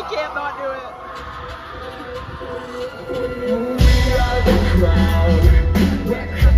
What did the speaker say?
I can't not do it. We are the crowd.